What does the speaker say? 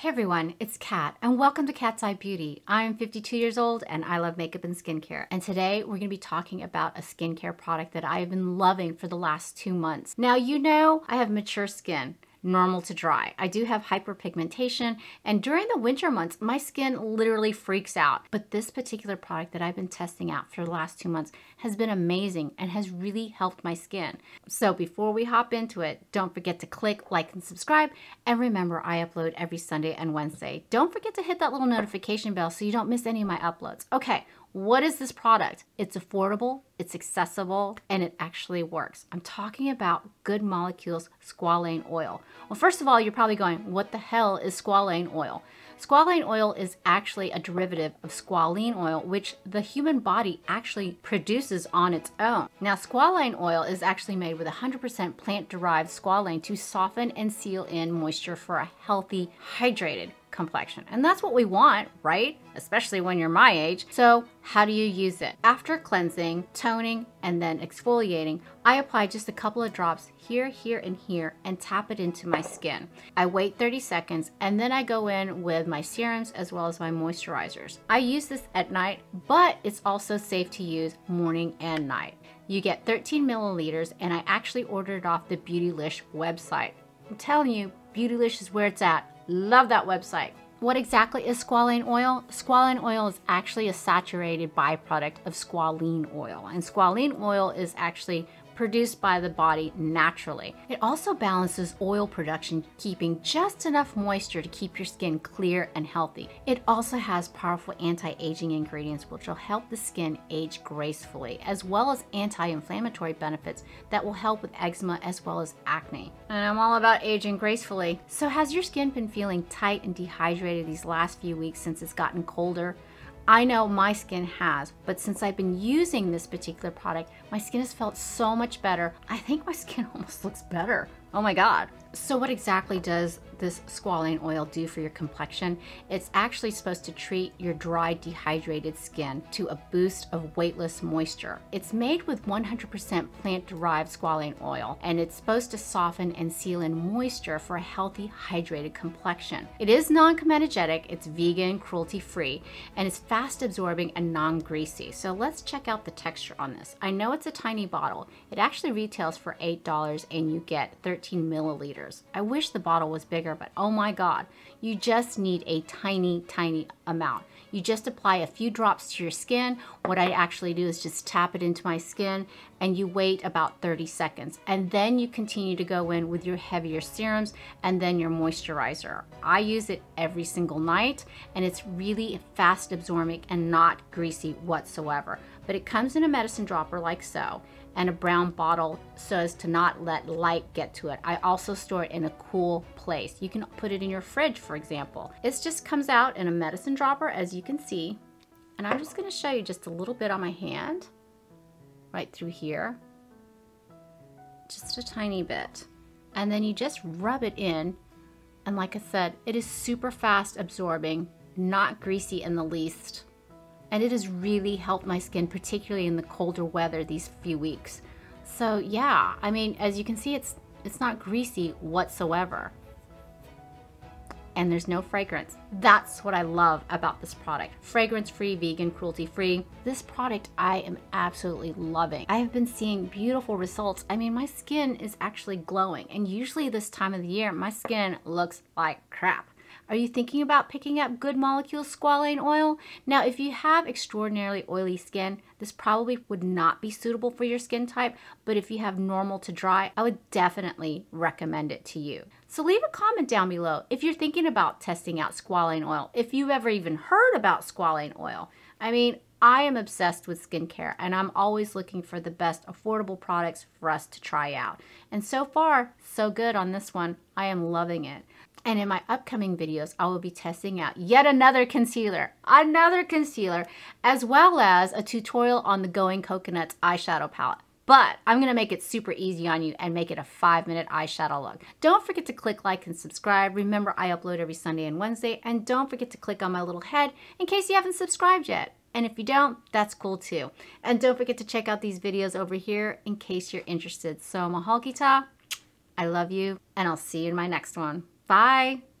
Hey everyone, it's Cat and welcome to Cat's Eye Beauty. I'm 52 years old and I love makeup and skincare. And today we're going to be talking about a skincare product that I have been loving for the last two months. Now, you know I have mature skin normal to dry. I do have hyperpigmentation and during the winter months, my skin literally freaks out. But this particular product that I've been testing out for the last two months has been amazing and has really helped my skin. So before we hop into it, don't forget to click like and subscribe. And remember, I upload every Sunday and Wednesday. Don't forget to hit that little notification bell so you don't miss any of my uploads. Okay, what is this product? It's affordable, it's accessible, and it actually works. I'm talking about Good Molecules Squalane Oil. Well, first of all, you're probably going, what the hell is squalane oil? Squalane oil is actually a derivative of squalene oil, which the human body actually produces on its own. Now, squalane oil is actually made with 100% plant-derived squalane to soften and seal in moisture for a healthy, hydrated complexion. And that's what we want, right? Especially when you're my age. So how do you use it? After cleansing, toning, and then exfoliating, I apply just a couple of drops here, here, and here and tap it into my skin. I wait 30 seconds and then I go in with my serums as well as my moisturizers. I use this at night, but it's also safe to use morning and night. You get 13 milliliters and I actually ordered it off the Beautylish website. I'm telling you, Beautylish is where it's at. Love that website. What exactly is squalane oil? Squalane oil is actually a saturated byproduct of squalene oil. And squalene oil is actually produced by the body naturally. It also balances oil production, keeping just enough moisture to keep your skin clear and healthy. It also has powerful anti-aging ingredients which will help the skin age gracefully, as well as anti-inflammatory benefits that will help with eczema as well as acne. And I'm all about aging gracefully. So has your skin been feeling tight and dehydrated these last few weeks since it's gotten colder? I know my skin has, but since I've been using this particular product, my skin has felt so much better. I think my skin almost looks better. Oh my God. So what exactly does this squalane oil do for your complexion? It's actually supposed to treat your dry, dehydrated skin to a boost of weightless moisture. It's made with 100% plant-derived squalane oil, and it's supposed to soften and seal in moisture for a healthy, hydrated complexion. It is non-comedogenic, it's vegan, cruelty-free, and it's fast-absorbing and non-greasy. So let's check out the texture on this. I know it's a tiny bottle. It actually retails for $8 and you get 13 13 milliliters. I wish the bottle was bigger, but oh my God, you just need a tiny, tiny amount. You just apply a few drops to your skin. What I actually do is just tap it into my skin and you wait about 30 seconds. And then you continue to go in with your heavier serums and then your moisturizer. I use it every single night and it's really fast absorbing and not greasy whatsoever. But it comes in a medicine dropper like so and a brown bottle so as to not let light get to it. I also store it in a cool place. You can put it in your fridge, for example. It just comes out in a medicine dropper, as you can see. And I'm just gonna show you just a little bit on my hand, right through here. Just a tiny bit. And then you just rub it in. And like I said, it is super fast absorbing, not greasy in the least and it has really helped my skin, particularly in the colder weather these few weeks. So yeah, I mean, as you can see, it's it's not greasy whatsoever. And there's no fragrance. That's what I love about this product. Fragrance-free, vegan, cruelty-free. This product I am absolutely loving. I have been seeing beautiful results. I mean, my skin is actually glowing. And usually this time of the year, my skin looks like crap. Are you thinking about picking up Good Molecule Squalane Oil? Now, if you have extraordinarily oily skin, this probably would not be suitable for your skin type, but if you have normal to dry, I would definitely recommend it to you. So leave a comment down below if you're thinking about testing out squalane oil, if you've ever even heard about squalane oil. I mean, I am obsessed with skincare and I'm always looking for the best affordable products for us to try out. And so far, so good on this one. I am loving it. And in my upcoming videos, I will be testing out yet another concealer, another concealer, as well as a tutorial on the Going Coconuts eyeshadow palette. But I'm gonna make it super easy on you and make it a five minute eyeshadow look. Don't forget to click like and subscribe. Remember, I upload every Sunday and Wednesday. And don't forget to click on my little head in case you haven't subscribed yet. And if you don't, that's cool too. And don't forget to check out these videos over here in case you're interested. So Mahal I love you, and I'll see you in my next one. Bye.